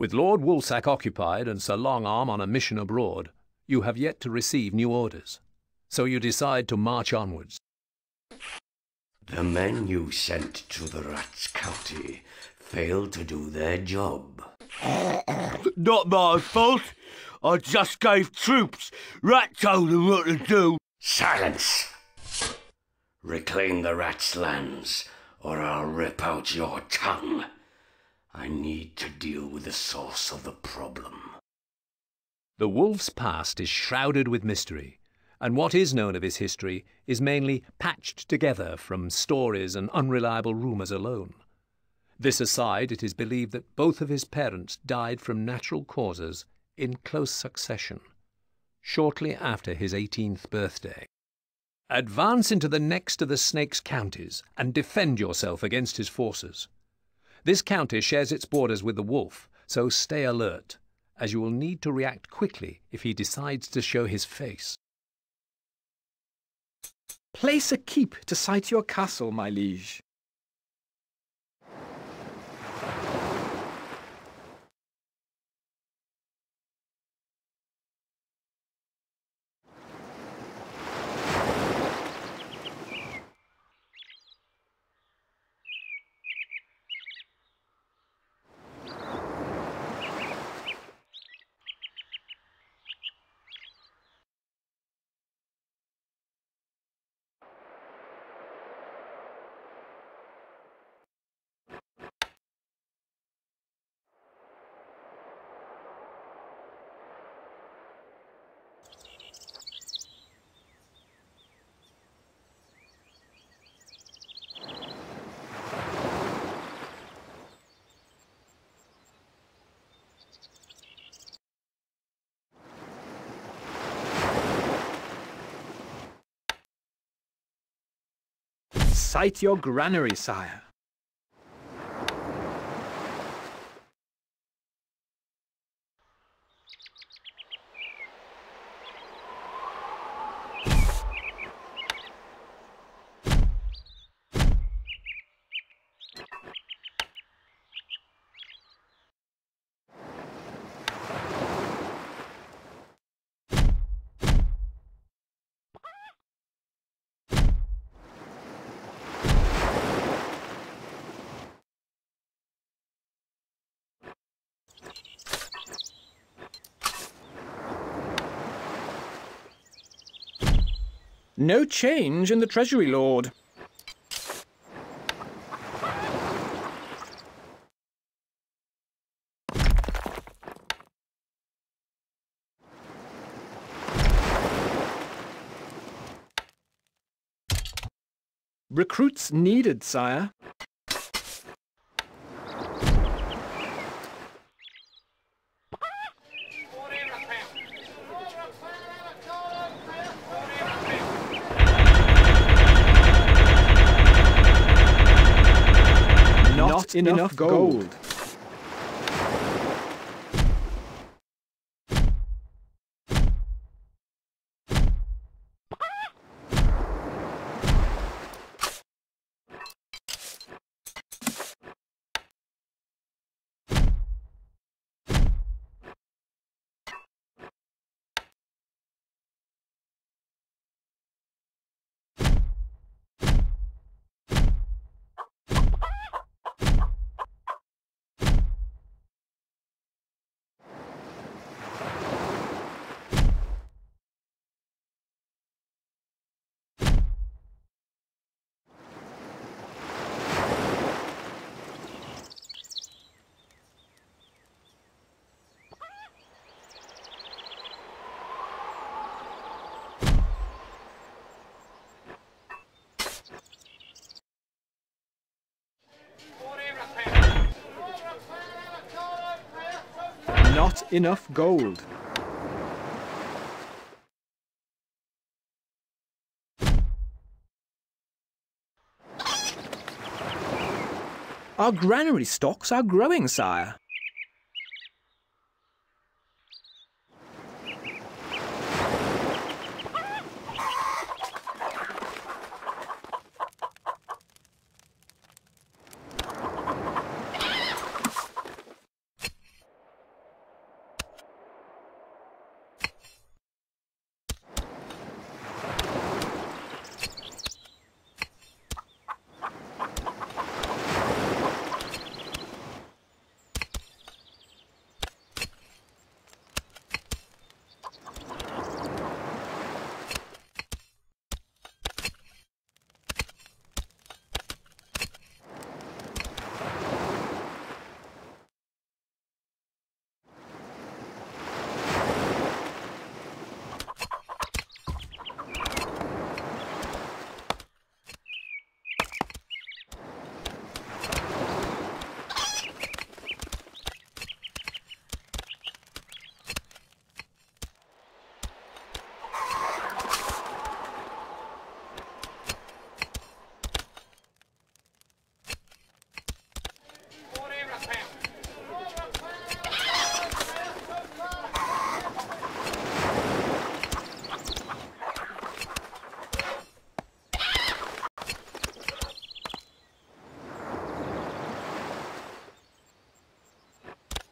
With Lord Woolsack occupied and Sir Longarm on a mission abroad, you have yet to receive new orders. So you decide to march onwards. The men you sent to the Rats County failed to do their job. Not my fault. I just gave troops. Rat told them what to do. Silence! Reclaim the rats' lands, or I'll rip out your tongue. I need to deal with the source of the problem. The wolf's past is shrouded with mystery, and what is known of his history is mainly patched together from stories and unreliable rumours alone. This aside, it is believed that both of his parents died from natural causes in close succession, shortly after his 18th birthday. Advance into the next of the Snake's counties and defend yourself against his forces. This county shares its borders with the wolf, so stay alert, as you will need to react quickly if he decides to show his face. Place a keep to sight your castle, my liege. Sight your granary, sire. No change in the Treasury, Lord. Recruits needed, sire. Not, enough, enough gold. gold. Not enough gold. Our granary stocks are growing, sire.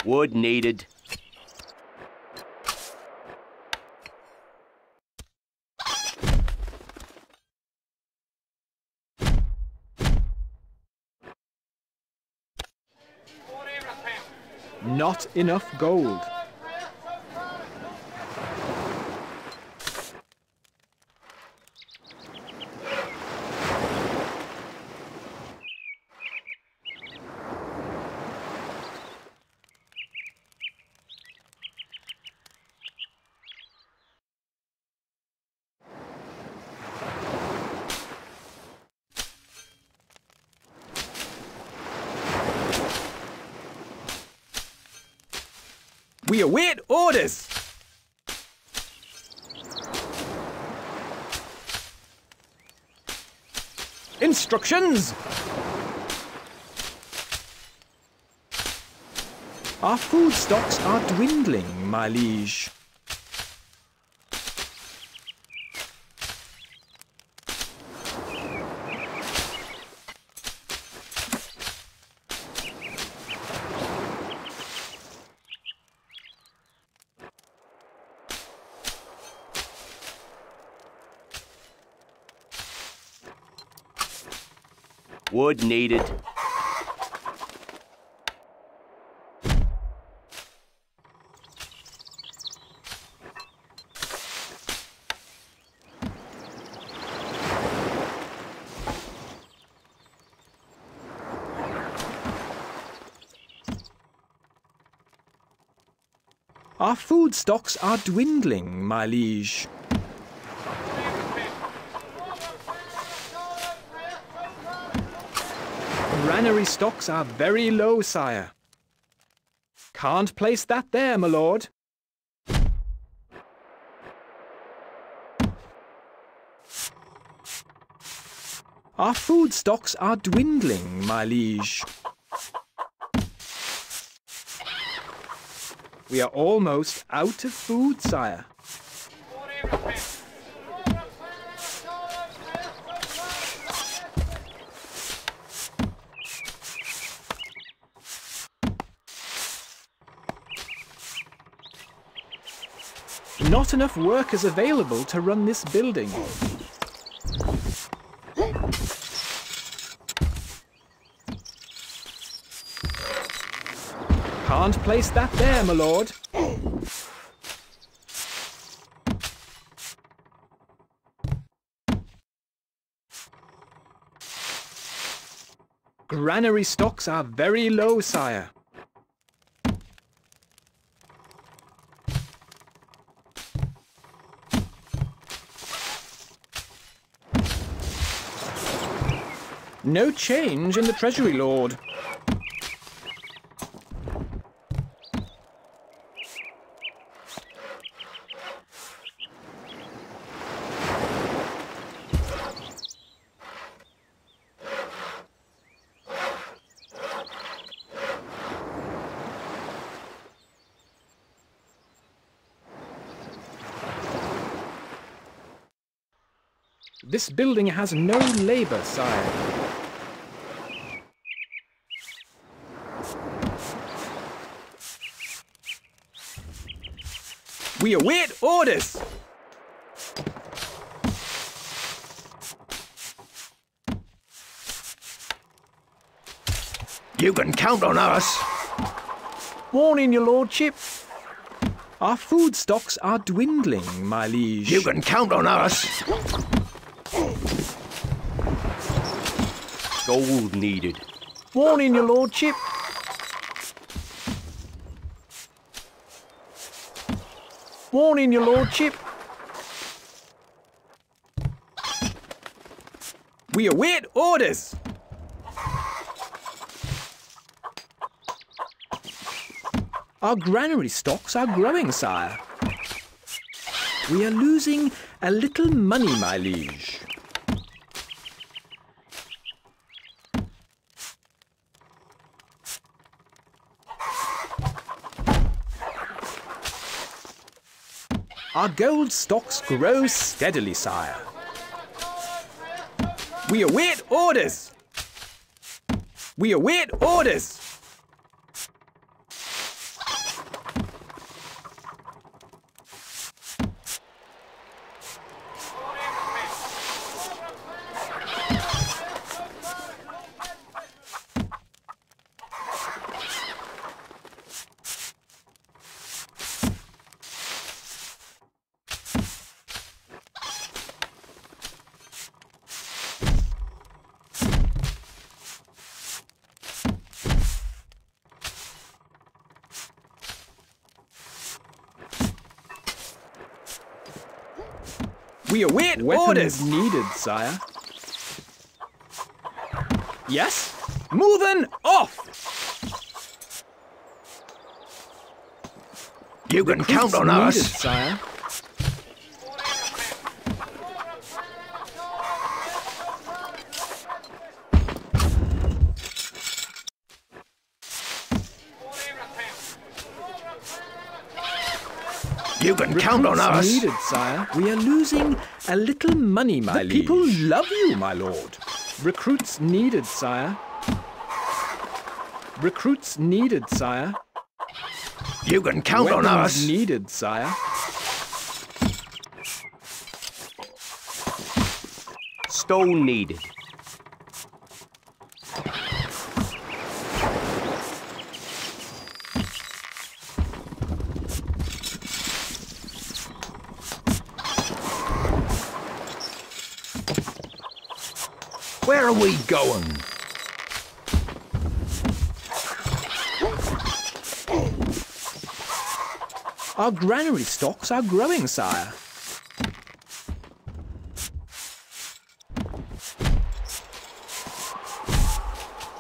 Wood needed. Not enough gold. We await orders! Instructions! Our food stocks are dwindling, my liege. Wood needed. Our food stocks are dwindling, my liege. Granary stocks are very low, sire. Can't place that there, my lord. Our food stocks are dwindling, my liege. We are almost out of food, sire. Not enough workers available to run this building. Can't place that there, my lord. Granary stocks are very low, sire. No change in the Treasury Lord. This building has no labour, sire. We await orders! You can count on us. Warning, your lordship. Our food stocks are dwindling, my liege. You can count on us. Gold needed. Warning, your lordship. Warning, your lordship. We await orders! Our granary stocks are growing, sire. We are losing a little money, my liege. Our gold stocks grow steadily, sire. We await orders! We await orders! We await Weapons orders. needed, sire. Yes? Moving off. You can count on needed, us. sire. You can count on Recruits us. needed, sire. We are losing a little money, my The liege. people love you, my lord. Recruits needed, sire. Recruits needed, sire. You can count on us. needed, sire. Stone needed. Where are we going? Our granary stocks are growing, sire.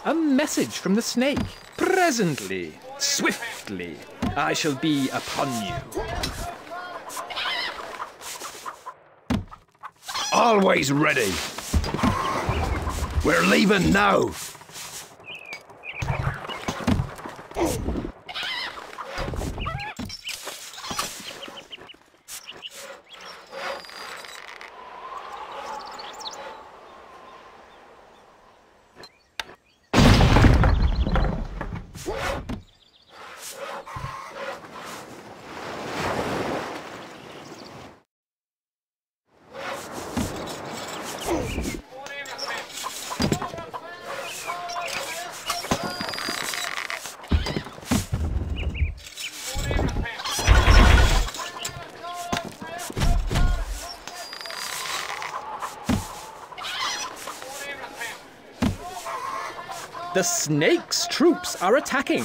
A message from the snake. Presently, swiftly, I shall be upon you. Always ready. We're leaving now. The snake's troops are attacking.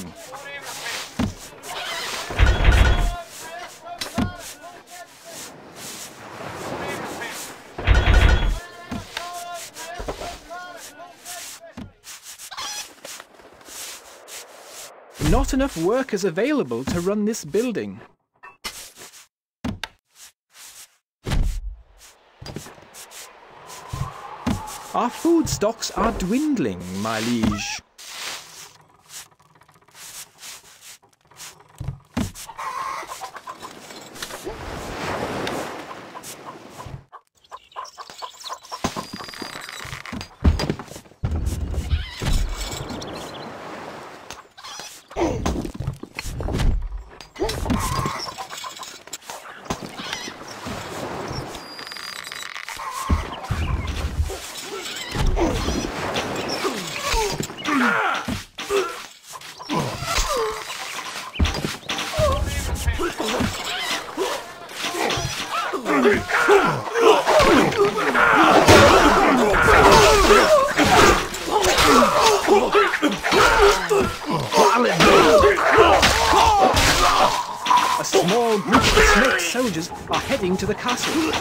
Not enough workers available to run this building. Our food stocks are dwindling, my liege. Soldiers are heading to the castle.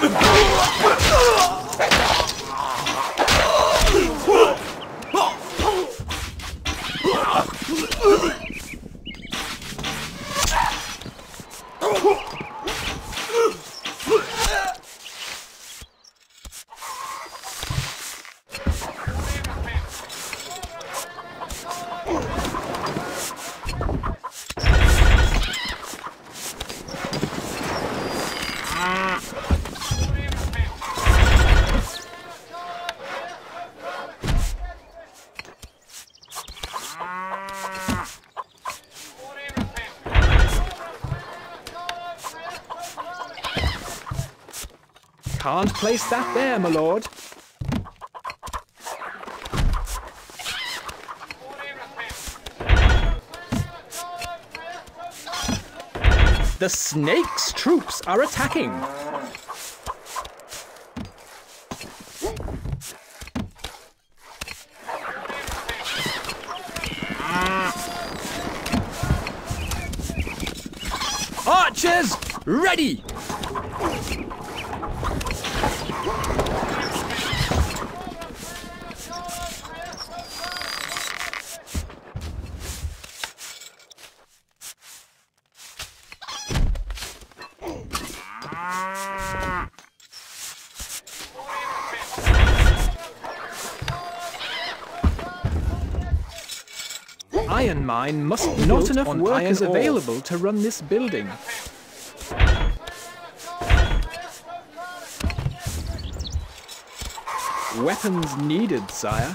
Can't place that there, my lord. The snake's troops are attacking. Archers, ready! Mine must be Not enough workers available to run this building. Weapons needed, sire.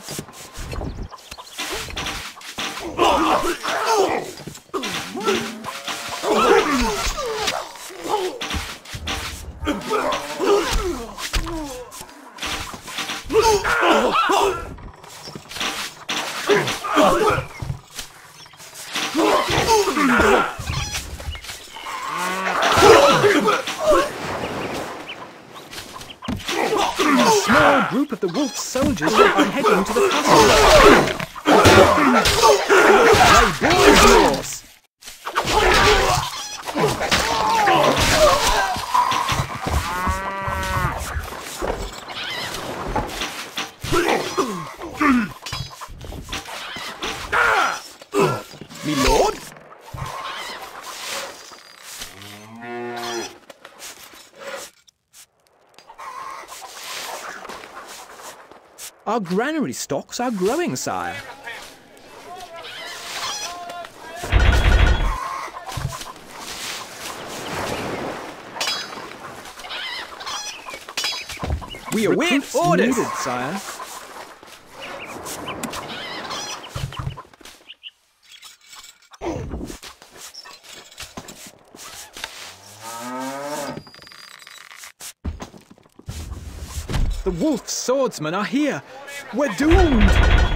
A small group of the wolf soldiers are heading to the castle. My boy is yours. Me lord? Our granary stocks are growing, sire. We await Recruits orders. needed, sire. The wolf swordsmen are here. We're doomed.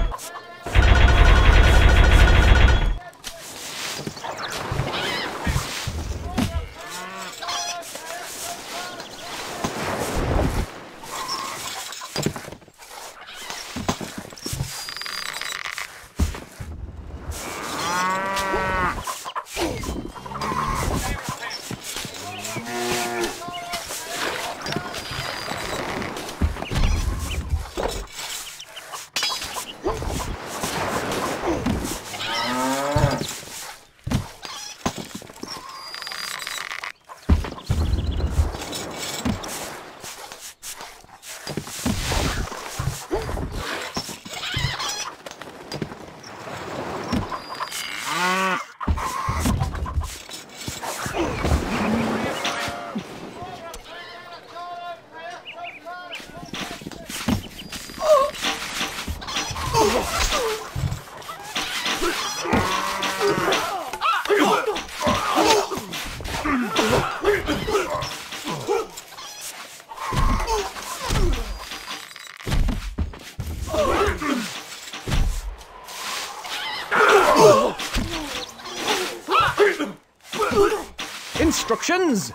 Instructions!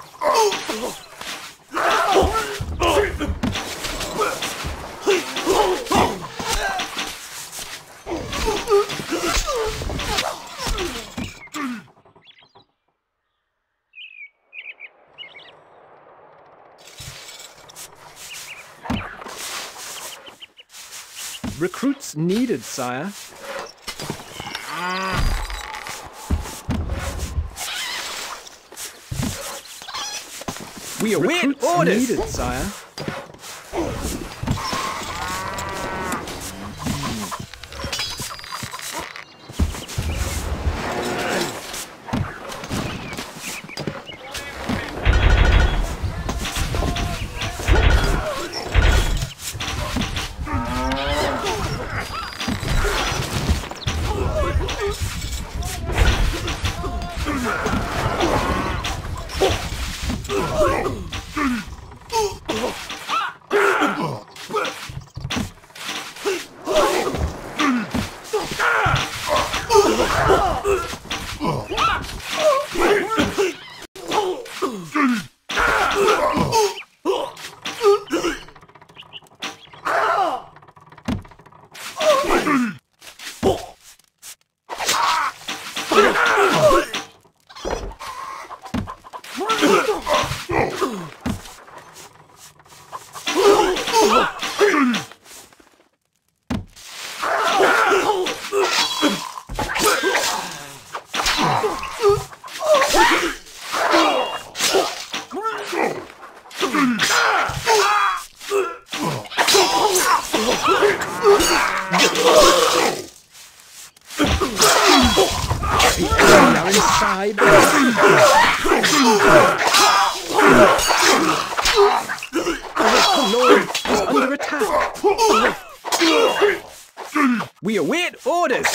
Recruits needed, sire. We await orders. needed, sire. Are inside the The Lord is under attack. We await orders.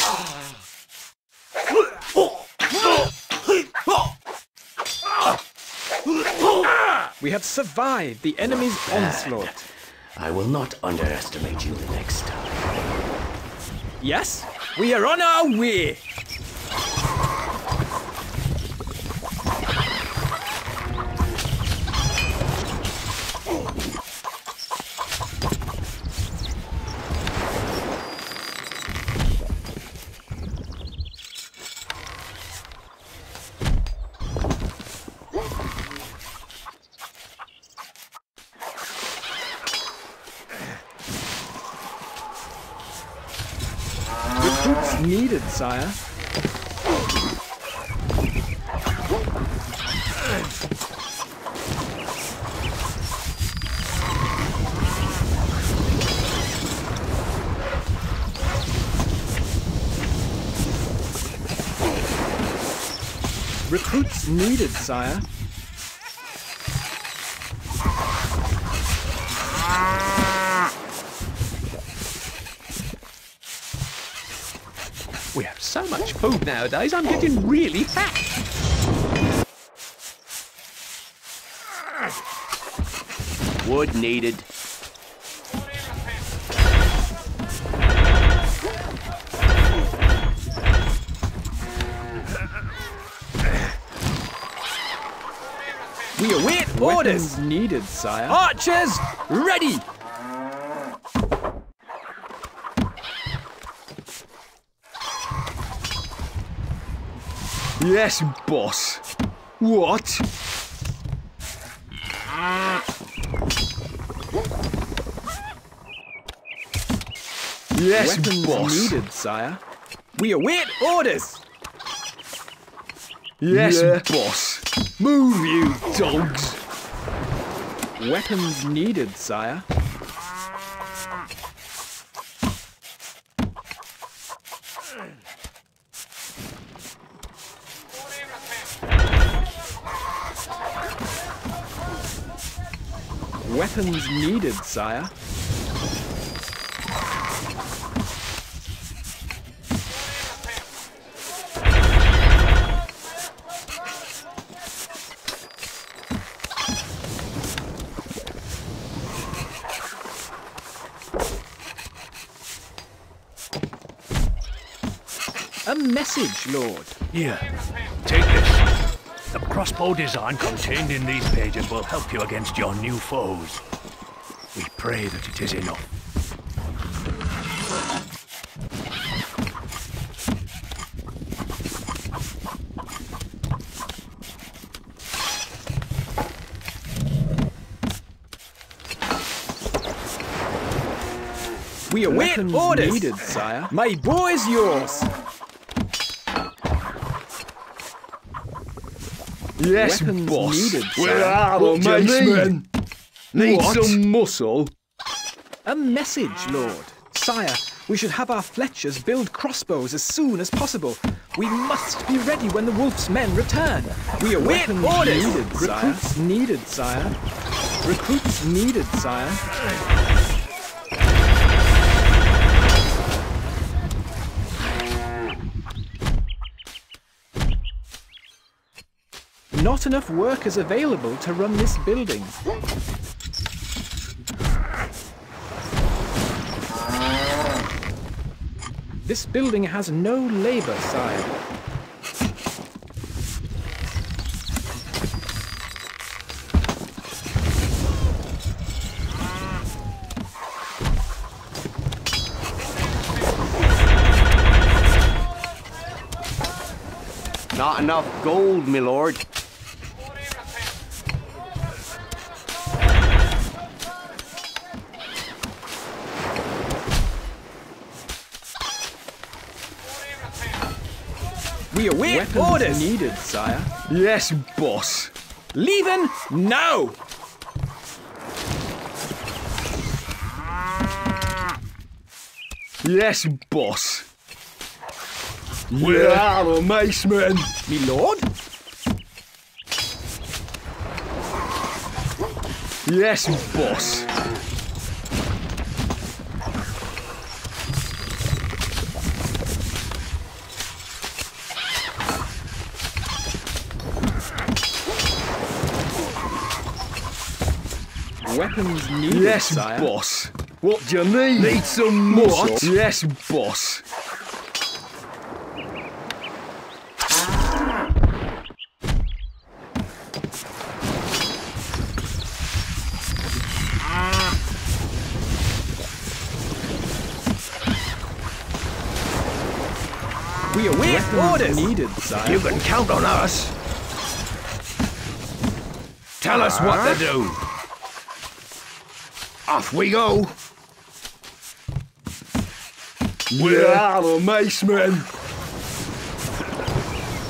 We have survived the enemy's onslaught. I will not underestimate you the next time. Yes, we are on our way. Sire. Recruits needed, sire. We have so much food nowadays, I'm getting really fat. Wood needed. We await orders. needed, sire. Archers, ready. Yes, boss. What? Yes, Weapons boss. needed, sire. We await orders. Yes, Yeah. boss. Move, you dogs. Weapons needed, sire. Weapons needed, sire. A message, Lord. Here, take crossbow design contained in these pages will help you against your new foes. We pray that it is enough. We await Weapons orders. needed, sire. My bow is yours. Yes, Weapons boss. needed, Where sir. are What the do you men? Need What? some muscle. A message, Lord. Sire, we should have our Fletchers build crossbows as soon as possible. We must be ready when the Wolf's men return. We await Weapons orders. needed, sire. Recruits needed, sire. Recruits needed, sire. Not enough workers available to run this building. This building has no labor, side. Not enough gold, my lord. We await Weapons orders. needed, sire. Yes, boss. Leaving now. Yes, boss. We are the macemen. Me lord? Yes, boss. Weapons needed, Yes, sire. boss. What do you need? Need some muscle? What? Yes, boss. We await orders. needed, sire. You can count on us. Tell us what to do. Off we go. We are the macemen.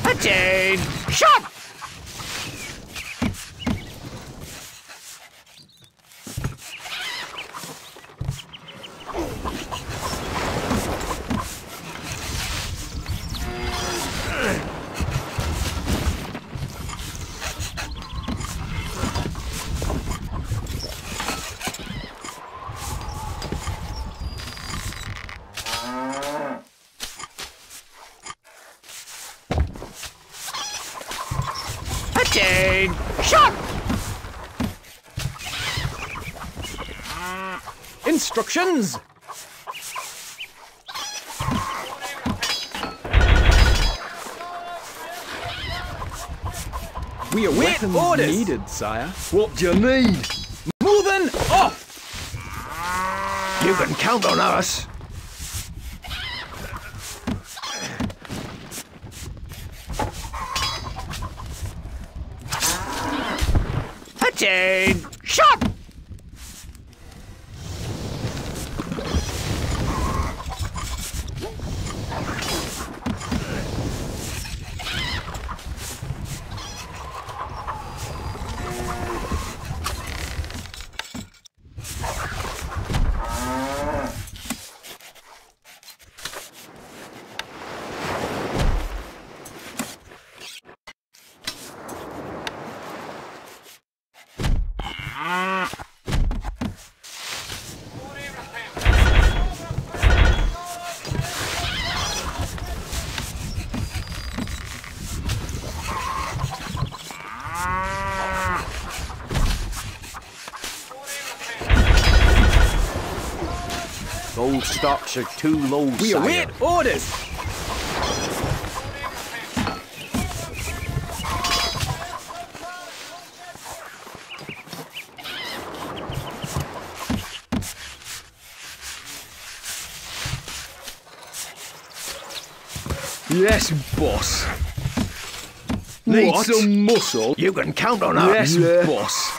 Attain! Shot! Attain! Shot! Instructions. We await Weapons orders. needed, sire. What do you need? Moving off. You can count on us. Attain! Shot! Gold are too low, We sire. await orders. Yes, boss. Need What? some muscle? You can count on us. Yes, boss.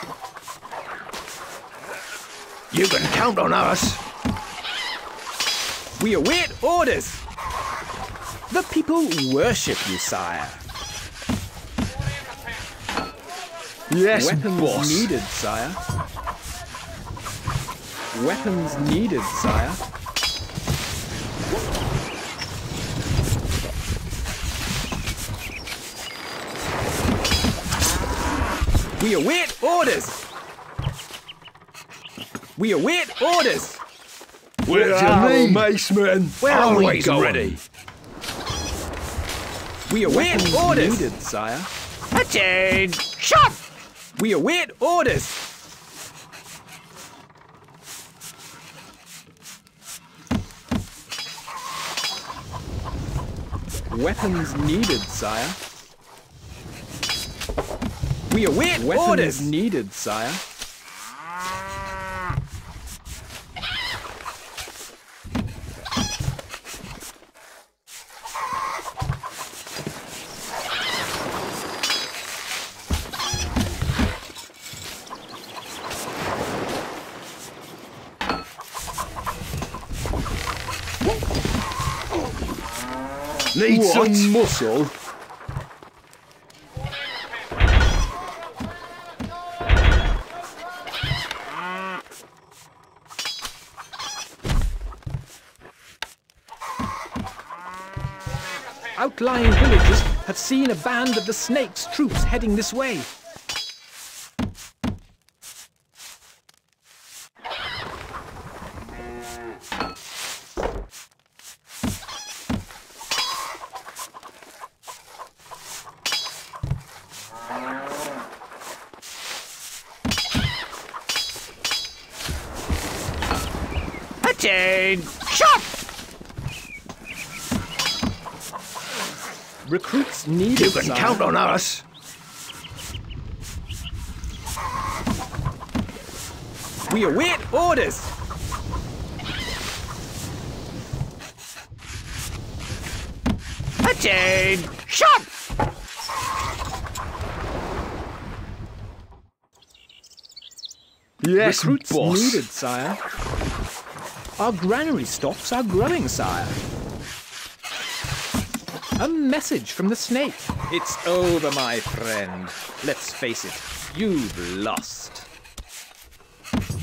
You can count on us. We await orders. The people worship you, sire. Yes, Weapons boss. needed, sire. Weapons needed, sire. We await orders. We await orders. What do you ah, need? Macemen. Where are we Always going? ready. We await Weapons orders. needed, sire. Attain! Shot! We await orders. Weapons needed, sire. We await Weapons orders. needed, sire. Need What? muscle? outlying villages have seen a band of the Snake's troops heading this way. Attain! Shot! Recruits needed, You can sire. count on us. We await orders. Attain! Shot! Yes, Recruits boss. needed, sire. Our granary stocks are growing, sire. A message from the snake. It's over, my friend. Let's face it, you've lost.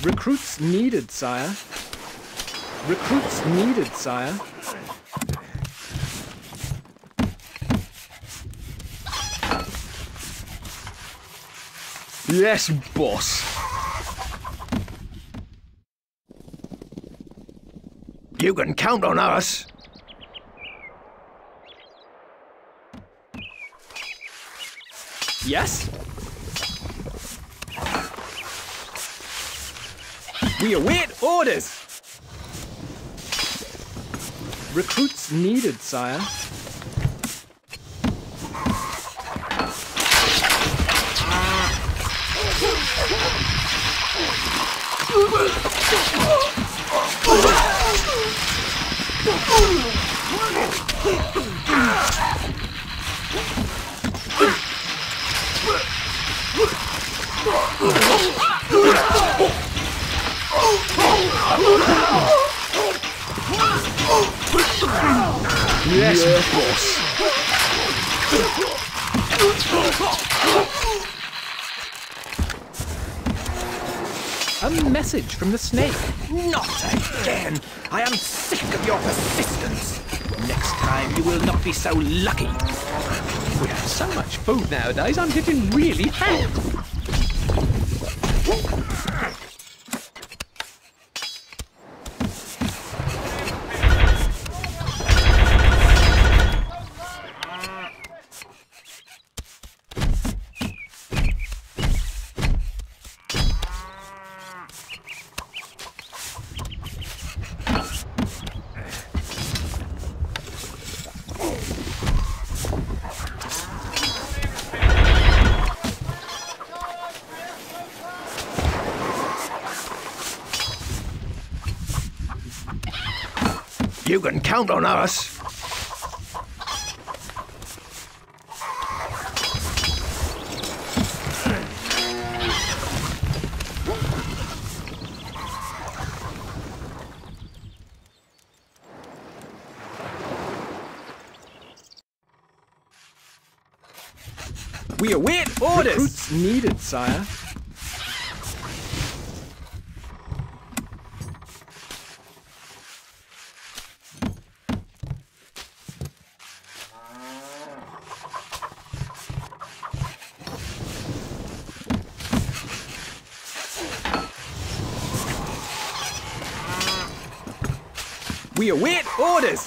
Recruits needed, sire. Recruits needed, sire. Yes, boss. You can count on us. Yes? We await orders! Recruits needed, sire. Message from the snake. Not again! I am sick of your persistence. Next time you will not be so lucky. We have so much food nowadays, I'm getting really fat. You can count on us. We await orders! Recruits needed, sire. We await orders!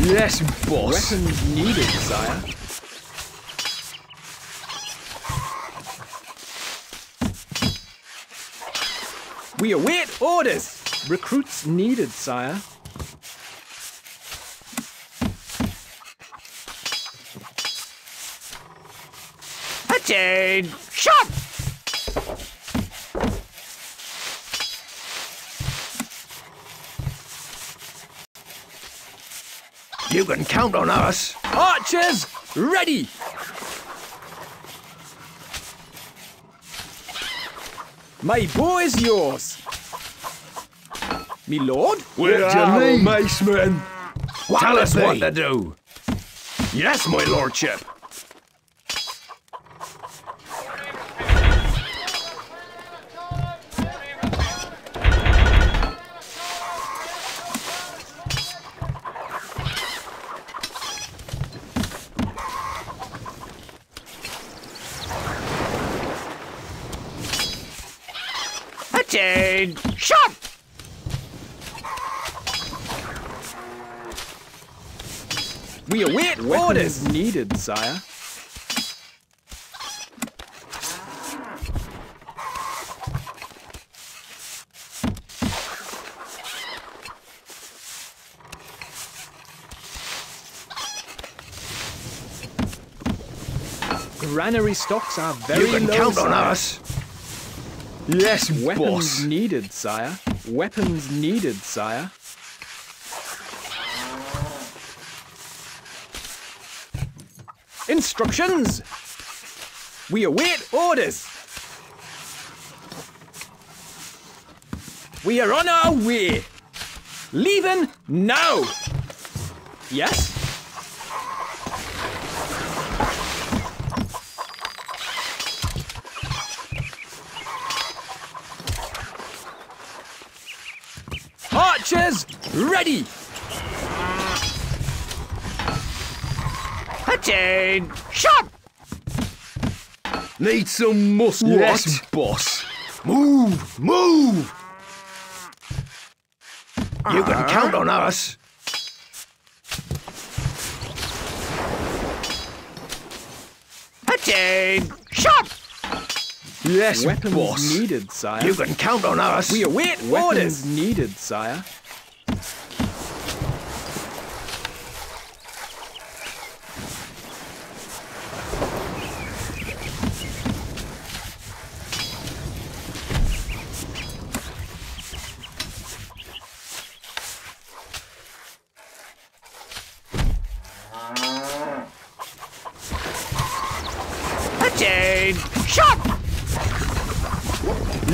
Yes, boss. Weapons needed, sire. We await orders! Recruits needed, sire. Attain! Shot! You can count on us. Archers, ready! My bow is yours. Me lord? Where are we? macemen? Tell us what to do. Yes, my lordship. Attention! Shot! We await Weapons orders. Needed, sire. Granary stocks are very low. You can low, count on us. Yes, Weapons boss. needed, sire. Weapons needed, sire. Instructions! We await orders. We are on our way. Leaving now. Yes? Archers ready. Attention! Shot! Need some muscle. Yes, boss. Move, move. You can uh-huh. count on us. Attention! Shot! Yes, Weapons boss. needed, sire. You can count on us. We await Weapons orders. needed, sire. Attention! Shot!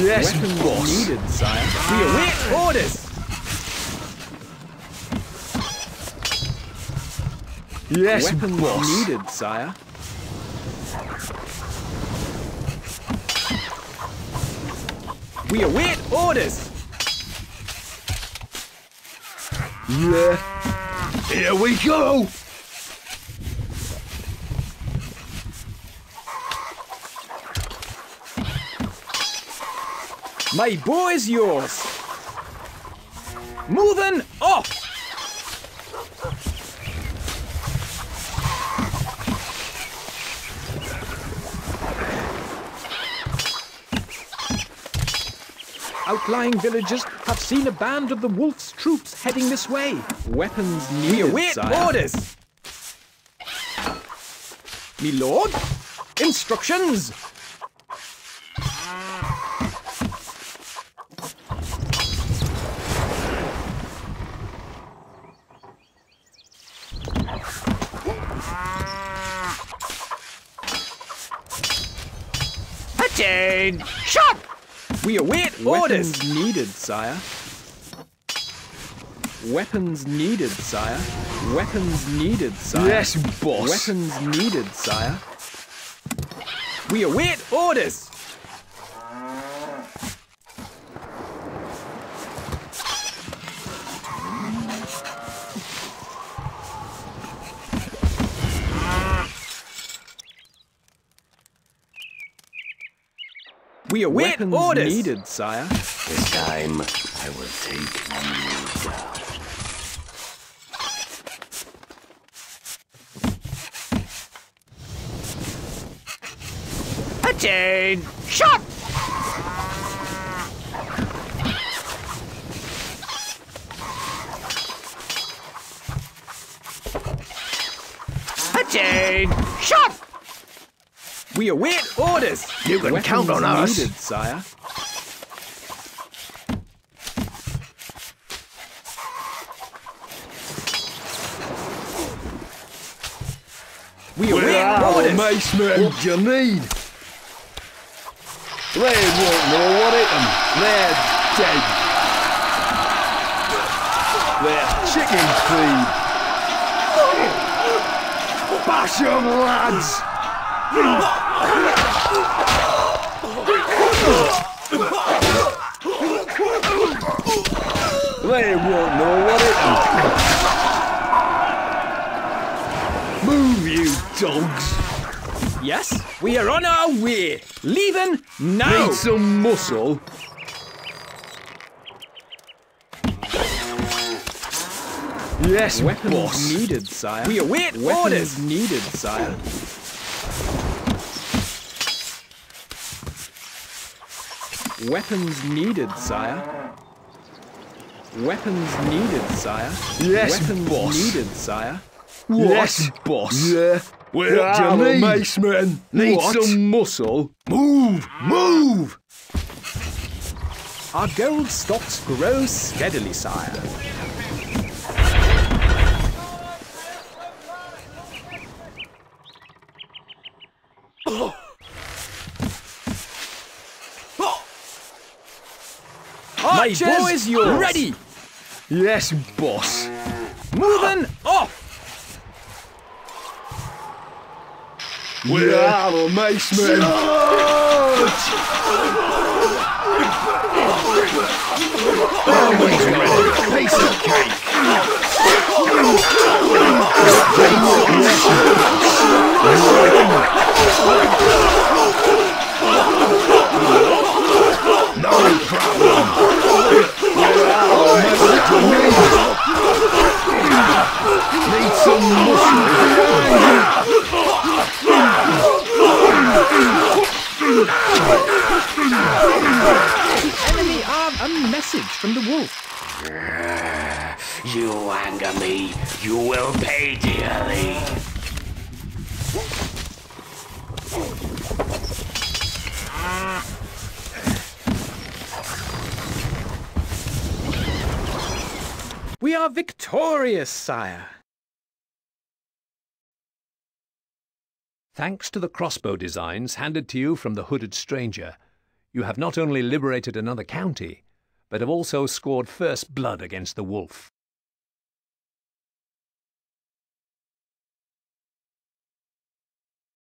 Yes, Weapons boss. needed, sire. We await ah. orders. Yes, Weapons boss. needed, sire. We await orders. Yeah. Here we go. My bow is yours. Moving off. Outlying villagers have seen a band of the wolf's troops heading this way. Weapons We await sire. orders. Me lord, instructions. Shot! We await orders. Weapons needed, sire. Weapons needed, sire. Weapons needed, sire. Yes, boss. Weapons needed, sire. We await orders. We await Weapons orders. needed, sire. This time, I will take you down. Attention! Shot! Attention! Shot! We await orders. You can Weapons count on us. needed, sire. We await are orders. the mace men? What do you need? They won't know what hit them. They're dead. They're chicken feed. Bash 'em, lads! They won't know what it is. Move, you dogs. Yes, we are on our way. Leaving now. Need some muscle. Yes, weapons boss. needed, sire. We await weapons orders. needed, sire. Weapons needed, sire. Weapons needed, sire. Yes, Weapons boss. needed, sire. Yes, boss. Yeah. Where what do are you we, mean? macemen? Need What? some muscle. Move! Move! Our gold stocks grow steadily, sire. My Archers, bow is yours. ready. Yes, boss. Moving off. Where are the macemen? Always ready. Piece of cake. No problem. Need some muscle. Enemy arm. A message from the wolf. You anger me, you will pay dearly. We are victorious, sire. Thanks to the crossbow designs handed to you from the hooded stranger, you have not only liberated another county, but have also scored first blood against the wolf.